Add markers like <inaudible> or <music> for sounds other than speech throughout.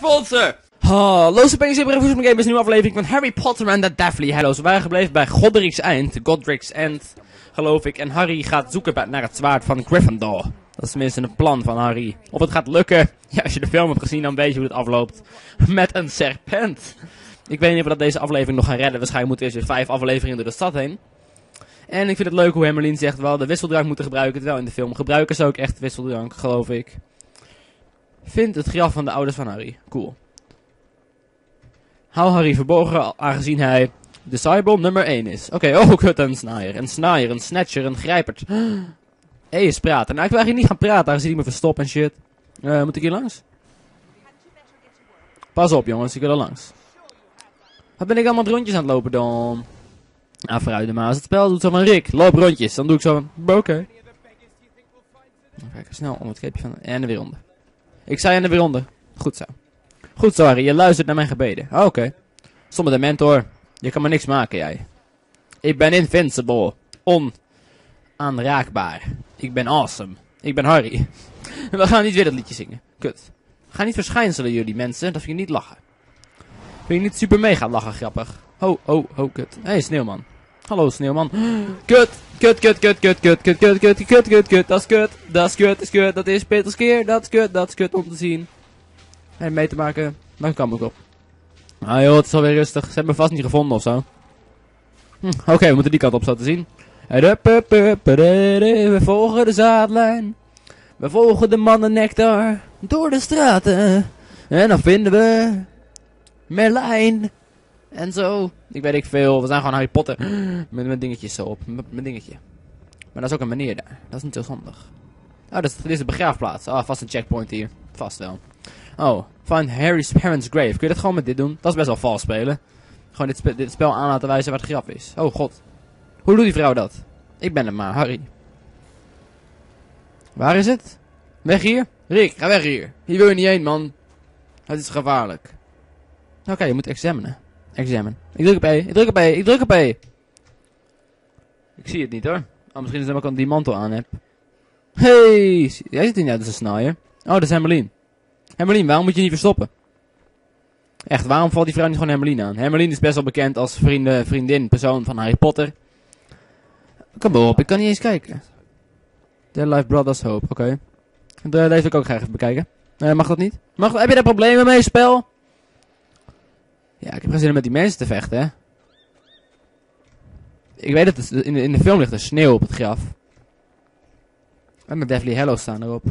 sponsor! Hallo, Space Super Revolution Game is een nieuwe aflevering van Harry Potter and the Deathly Hallows. We waren gebleven bij Godric's Eind, Godric's End, geloof ik. En Harry gaat zoeken naar het zwaard van Gryffindor. Dat is tenminste een plan van Harry. Of het gaat lukken, <laughs> ja, als je de film hebt gezien, dan weet je hoe het afloopt. <laughs> Met een serpent. Ik weet niet of we dat deze aflevering nog gaan redden. Waarschijnlijk moeten we eerst weer vijf afleveringen door de stad heen. En ik vind het leuk hoe Hermelien zegt wel de wisseldrank moeten gebruiken. Terwijl in de film gebruiken ze ook echt wisseldrank, geloof ik. Vind het graf van de ouders van Harry. Cool. Hou Harry verborgen, aangezien hij de cyborg nummer 1 is. Oké, oh kut, een snaaier. Een snaaier, een snatcher, een grijpert. Hé, eens praten. Nou, ik wil eigenlijk niet gaan praten, aangezien ik me verstop en shit. Eh, moet ik hier langs? Pas op, jongens, ik wil er langs. Wat ben ik allemaal rondjes aan het lopen dan? Ah, vooruit de maas. Het spel doet zo van Rick, loop rondjes. Dan doe ik zo van, oké. Dan ga ik er snel om het greepje van, en er weer onder. Ik zei en er weer onder. Goed zo. Goed zo, Harry. Je luistert naar mijn gebeden. Ah, Oké. Stomme de mentor. Je kan me niks maken, jij. Ik ben invincible. Onaanraakbaar. Ik ben awesome. Ik ben Harry. <laughs> We gaan niet weer dat liedje zingen. Kut. Ga niet verschijnselen, jullie mensen. Dat vind je niet lachen. Vind je niet super mega lachen, grappig. Ho, ho, ho, kut. Hé, hey, Sneeuwman. Hallo, Sneeuwman. Kut. Kut, kut, kut, kut, kut, kut, kut, kut, kut, kut, kut. Dat is kut. Dat is kut, dat is kut. Dat is Peters keer. Dat is kut, dat is kut om te zien. En mee te maken. Dan kan ik op. Ah joh, het is alweer rustig. Ze hebben me vast niet gevonden of zo. Hm, Oké, we moeten die kant op te zien. We volgen de zaadlijn. We volgen de mannennectar door de straten. En dan vinden we Merlijn. En zo. Ik weet ik veel. We zijn gewoon Harry Potter. <gasps> Met mijn dingetjes zo op. Met mijn dingetje. Maar dat is ook een meneer daar. Dat is niet zo handig. Oh, dat is, dit is de begraafplaats. Ah, vast een checkpoint hier. Vast wel. Oh, find Harry's parents' grave. Kun je dat gewoon met dit doen? Dat is best wel vals spelen. Gewoon dit, dit spel aan laten wijzen waar het graf is. Oh god. Hoe doet die vrouw dat? Ik ben het maar, Harry. Waar is het? Weg hier? Rick, ga weg hier. Hier wil je niet heen, man. Het is gevaarlijk. Oké, je moet examinen. Examine. Ik druk op E. Ik druk op E. Ik druk op E. Ik zie het niet hoor. Oh, misschien is het omdat ik een die mantel aan heb. Hey, jij zit hier net als een. Oh, dat is Hermelien. Hermelien, waarom moet je niet verstoppen? Echt, waarom valt die vrouw niet gewoon Hermelien aan? Hermelien is best wel bekend als vrienden, vriendin, persoon van Harry Potter. Kom maar op, ik kan niet eens kijken. Their Life Brothers Hope, oké. De- Deze wil ik ook graag even bekijken. Eh, mag dat niet? Mag, heb je daar problemen mee, spel? Ja, ik heb geen zin om met die mensen te vechten, hè. Ik weet dat in, de, in de film ligt er sneeuw op het graf. En met Deathly Hallows staan erop.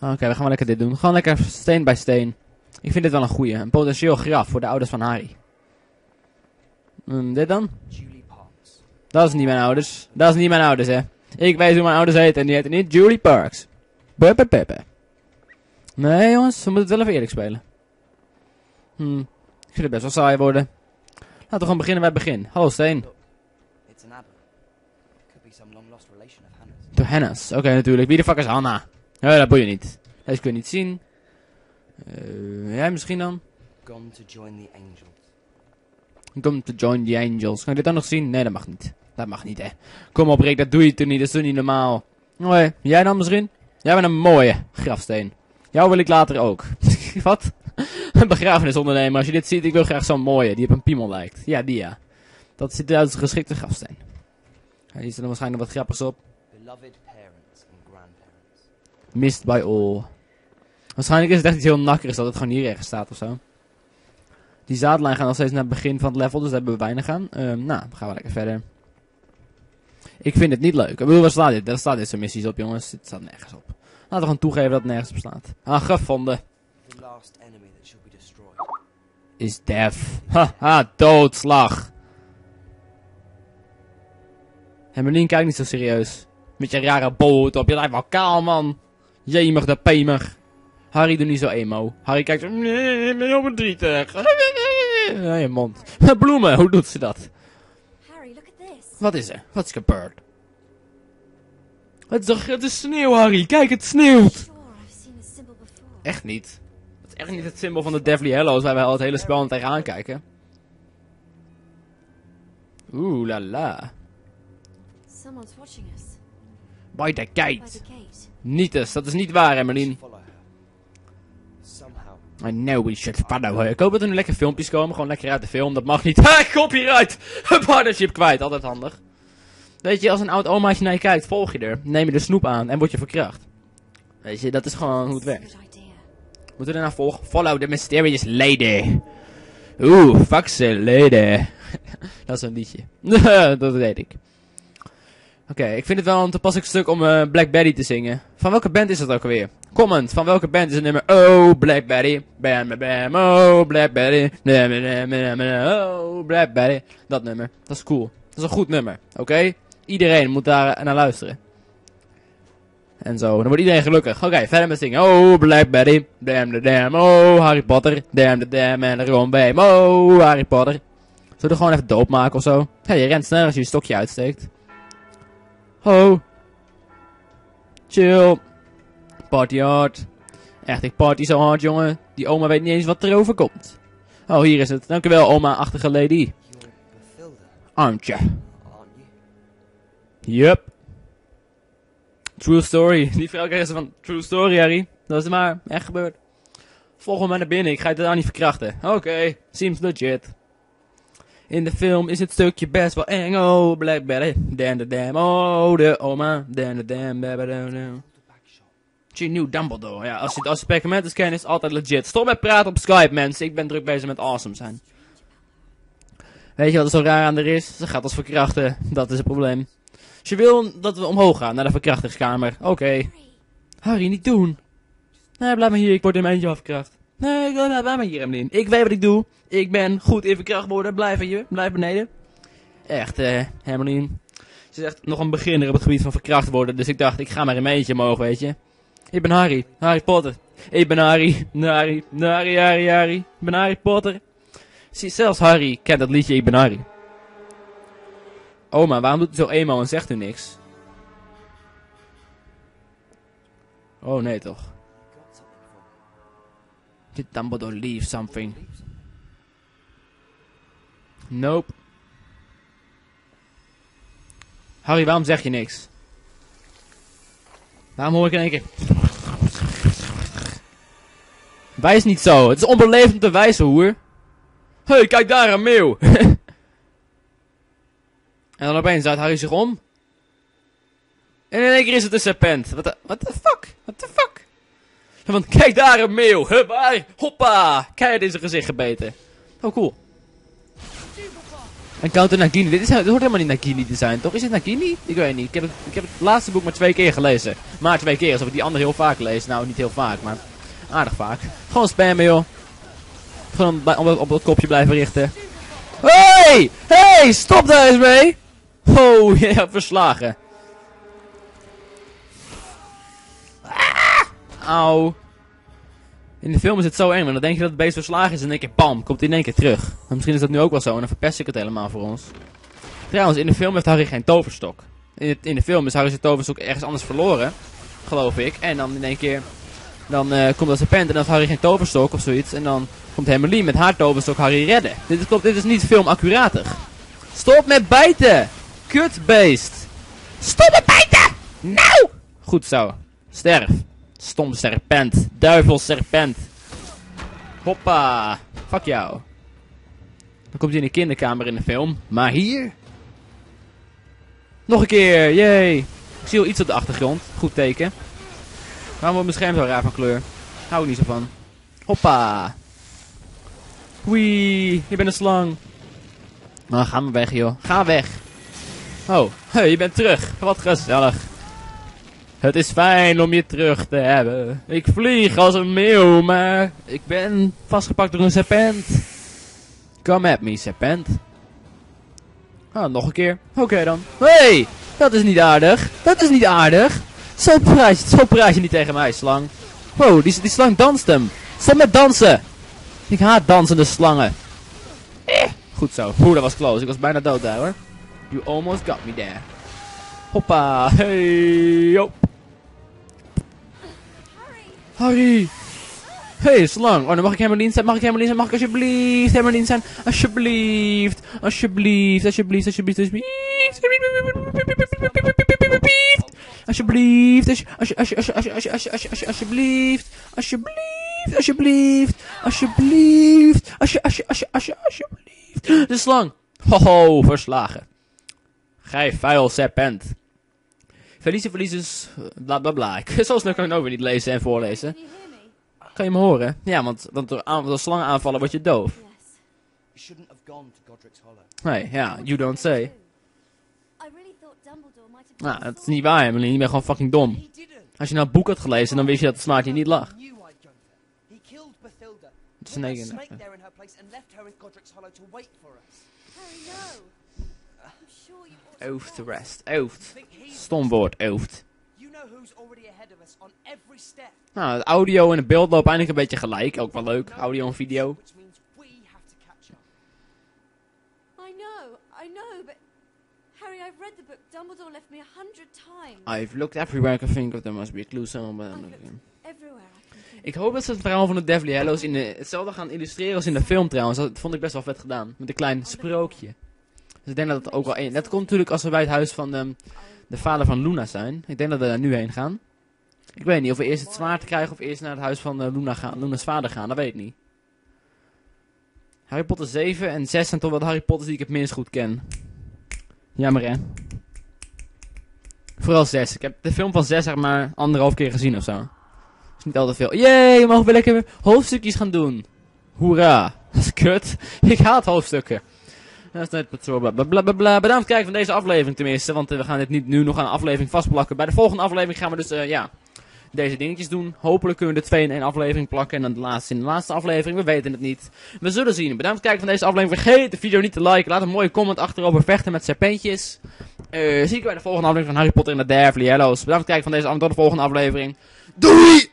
Oké, we gaan lekker dit doen. Gewoon lekker steen bij steen. Ik vind dit wel een goeie. Een potentieel graf voor de ouders van Harry. Dit dan? Dat is niet mijn ouders. Dat is niet mijn ouders, hè. Ik weet hoe mijn ouders heten en die heten niet Julie Parks. Pepe Pepe. Nee, jongens, we moeten het wel even eerlijk spelen. Hm, ik vind het best wel saai worden. Laten we gewoon beginnen bij het begin. Hallo Steen. Relation of Hannah's. Oké, natuurlijk. Wie de fuck is Hanna? Ja, dat boeit je niet. Deze kun je niet zien. Eh, jij misschien dan? Gone to join the angels. Come to join the angels. Kan ik dit dan nog zien? Nee, dat mag niet. Dat mag niet, hè. Kom op, Rick, dat doe je toch niet. Dat is toch niet normaal. Hoi, jij dan misschien? Jij bent een mooie grafsteen. Jou wil ik later ook. <laughs> Wat? Een <laughs> begrafenisondernemer. Als je dit ziet, ik wil graag zo'n mooie. Die op een piemel lijkt. Ja, die ja. Dat als een geschikte grafsteen. Hier staan er waarschijnlijk wat grappigs op. Beloved parents and grandparents. Missed by all. Waarschijnlijk is het echt iets heel nakkerigs dat het gewoon hier ergens staat of zo. Die zaadlijn gaat nog steeds naar het begin van het level, dus daar hebben we weinig aan. Ehm, nou, dan gaan we lekker verder. Ik vind het niet leuk. Ik bedoel, waar staat dit? Daar staat dit zo'n missies op, jongens. Dit staat nergens op. Laten we gewoon toegeven dat het nergens op staat. Ah, gevonden. The last enemy Is death. <laughs> Haha, doodslag. Hermelien, kijk niet zo serieus. Met je rare boot op. Je lijkt wel kaal, man. Jemig de pemig. Harry doet niet zo emo. Harry kijkt zo... Nee, ik ben heel verdrietig. <laughs> Ja, je mond. <laughs> Bloemen, hoe doet ze dat? Harry, look at this. Wat is er? Wat is gebeurd? Het is, het is sneeuw, Harry. Kijk, het sneeuwt. Echt niet. Het is echt niet het symbool van de Deathly Hallows waar wij al het hele spel aan tegenaan kijken. Oeh la la. Someone's watching us. By the gate. Niet eens, dat is niet waar, Emmeline. I know we should follow her. Ik hoop dat er nu lekker filmpjes komen. Gewoon lekker uit de film. Dat mag niet. <laughs> Ha, copyright! Partnership kwijt. Altijd handig. Weet je, als een oud omaatje naar je kijkt, volg je er. Neem je de snoep aan en word je verkracht. Weet je, dat is gewoon hoe het werkt. Moeten we daarna volgen? Follow the mysterious lady. Oeh, fuck lady. <laughs> dat is een liedje. <laughs> dat weet ik. Oké, ik vind het wel een toepasselijk stuk om eh, Black Betty te zingen. Van welke band is dat ook alweer? Comment, van welke band is het nummer? Oh, Black Betty. Bam, bam. Oh, Black Betty. Bam, bam, bam, Oh, Black Betty. Dat nummer. Dat is cool. Dat is een goed nummer. Oké? Iedereen moet daar eh, naar luisteren. En zo, dan wordt iedereen gelukkig. Oké, verder met zingen. Oh, Black Betty. Damn the damn. Oh, Harry Potter. Damn the damn en Ron Bam. Oh, Harry Potter. Zullen we gewoon even doop maken of zo? Hé, je rent sneller als je je stokje uitsteekt. Ho. Chill. Party hard. Echt, ik party zo hard, jongen. Die oma weet niet eens wat er overkomt. Oh, hier is het. Dankjewel, oma-achtige lady. Armtje. Yup. True story. <laughs> Die vrouw kreeg ze van True story, Harry. Dat is maar echt gebeurd. Volg me maar naar binnen, ik ga het dan niet verkrachten. Oké, seems legit. In de film is het stukje best wel eng. Oh, Black Betty. Dan de dam. Oh, de oma. Dan dam. The shop. She knew Dumbledore. Ja, als je, als je kent, is het altijd legit. Stop met praten op Skype, mensen. Ik ben druk bezig met awesome zijn. Weet je wat er zo raar aan er is? Ze gaat ons verkrachten. Dat is het probleem. Ze wil dat we omhoog gaan naar de verkrachtingskamer. Oké. Harry. Niet doen. Nee, blijf maar hier. Ik word in mijn eentje afgekracht. Nee, blijf maar hier, Emeline. Ik weet wat ik doe. Ik ben goed in verkracht worden. Blijf hier. Blijf beneden. Echt, eh. Ze is echt nog een beginner op het gebied van verkracht worden. Dus ik dacht, ik ga maar in mijn eentje omhoog, weet je. Ik ben Harry. Harry Potter. Ik ben Harry. Harry. Harry, Harry, Harry. Ik ben Harry Potter. Zelfs Harry kent dat liedje Ik ben Harry. Oma, waarom doet u zo emo en zegt u niks? Oh nee toch. Did Dumbledore? Leave something. Nope. Harry, waarom zeg je niks? Waarom hoor ik in één keer... Wijs niet zo. Het is onbeleefd om te wijzen, hoer. Hé, hey, kijk daar, een meeuw. <laughs> en dan opeens draait Harry zich om. En in één keer is het een serpent. Wat de, what the fuck? What the fuck? Want kijk daar, een meeuw. Hup, waar? Hoppa. Kijk, in zijn gezicht gebeten. Oh, cool. Encounter Nagini. Dit, is, dit hoort helemaal niet Nagini te zijn, toch? Is het Nagini? Ik weet niet. Ik heb, het, ik heb het laatste boek maar twee keer gelezen. Maar twee keer, alsof ik die andere heel vaak lees. Nou, niet heel vaak, maar aardig vaak. Gewoon spammen, joh. Gewoon op, op het kopje blijven richten. Hey! Hey! Stop daar eens mee! Oh, <laughs> hebt verslagen. Ah! Auw. In de film is het zo eng, want dan denk je dat het beest verslagen is en in één keer bam, komt hij in één keer terug. Maar misschien is dat nu ook wel zo en dan verpest ik het helemaal voor ons. Trouwens, in de film heeft Harry geen toverstok. In, in de film is Harry zijn toverstok ergens anders verloren, geloof ik. En dan in één keer, dan eh, komt dat serpent en dan heeft Harry geen toverstok of zoiets. En dan komt Hermeline met haar toverstok Harry redden. Dit is, klopt, dit is niet filmaccuratig. Stop met bijten! Kutbeest! Stop met bijten! Nou! Goed zo. Sterf. Stom serpent. Duivel serpent. Hoppa. Fuck jou. Dan komt hij in de kinderkamer in de film. Maar hier... Nog een keer. Yay. Ik zie al iets op de achtergrond. Goed teken. Waarom wordt mijn scherm zo raar van kleur? Hou ik niet zo van. Hoppa. Wee. Je bent een slang. Nou, ga maar weg, joh. Ga weg. Oh, hey, je bent terug. Wat gezellig. Het is fijn om je terug te hebben. Ik vlieg als een meeuw, maar ik ben vastgepakt door een serpent. Come at me, serpent. Ah, nog een keer. Oké dan. hey, dat is niet aardig. Dat is niet aardig. Zo praat, je, praat je niet tegen mij, slang. Wow, die, die slang danst hem. Stop met dansen. Ik haat dansende slangen. Eh, goed zo. Oeh, dat was close. Ik was bijna dood daar, hoor. You almost got me there. Hoppa. Hey, yo. Harry! Hey, slang. Oh, dan mag ik Hermelien zijn. Mag ik Hermelien zijn? Mag ik alsjeblieft Hermelien zijn? Alsjeblieft. Alsjeblieft. Alsjeblieft. Alsjeblieft. Alsjeblieft. Alsjeblieft. Alsjeblieft. Alsjeblieft. Alsjeblieft. Alsjeblieft. alsjeblieft, alsjeblieft, alsjeblieft, alsje, alsje, alsje, alsje, alsjeblieft. De slang. Hoho, verslagen. Gij vuil serpent. Verliezen, verliezers, bla bla bla. Ik, zo snel kan ik ook weer niet lezen en voorlezen. Kan je me horen? Ja, want, want door, aan, door slangen aanvallen word je doof. Yes. We shouldn't have gone to Godric's Hollow. Nee, ja, you don't say. Nou, dat is niet waar, Emily. Je bent gewoon fucking dom. Als je nou het boek had gelezen, dan wist je dat het smaakje niet lag. Het is een a Ooft rest. rest. Ooft. He's Stom woord, ooft. Nou, het audio en het beeld lopen eigenlijk een beetje gelijk. Ook wel leuk, audio en video. I've the looked everywhere I can think of, there must be a clue somewhere. Ik hoop dat ze het verhaal van de Deathly Hallows in de, hetzelfde gaan illustreren als in de film trouwens. Dat vond ik best wel vet gedaan. Met een klein sprookje. Dus ik denk dat het ook wel een... Dat komt natuurlijk als we bij het huis van ehm, de vader van Luna zijn. Ik denk dat we daar nu heen gaan. Ik weet niet of we eerst het zwaard krijgen of eerst naar het huis van eh, Luna gaan, Luna's vader gaan. Dat weet ik niet. Harry Potter 7 en 6 zijn toch wel de Harry Potters die ik het minst goed ken. Jammer hè. Vooral 6. Ik heb de film van 6 zeg maar anderhalf keer gezien of zo. is niet altijd veel. Jee, we mogen weer lekker hoofdstukjes gaan doen. Hoera. Dat is kut. <laughs> Ik haat hoofdstukken. Dat is net bla. Bedankt voor het kijken van deze aflevering tenminste. Want eh, we gaan dit niet nu nog aan een aflevering vastplakken. Bij de volgende aflevering gaan we dus, eh, ja, deze dingetjes doen. Hopelijk kunnen we de twee in één aflevering plakken. En dan de laatste in de laatste aflevering. We weten het niet. We zullen zien. Bedankt voor het kijken van deze aflevering. Vergeet de video niet te liken. Laat een mooie comment achter over vechten met serpentjes. Eh zie ik bij de volgende aflevering van Harry Potter in de Deathly Hallows. Bedankt voor het kijken van deze aflevering. Tot de volgende aflevering. Doei!